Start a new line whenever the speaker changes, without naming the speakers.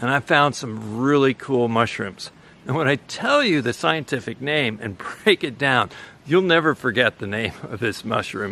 and I found some really cool mushrooms. And when I tell you the scientific name and break it down, you'll never forget the name of this mushroom.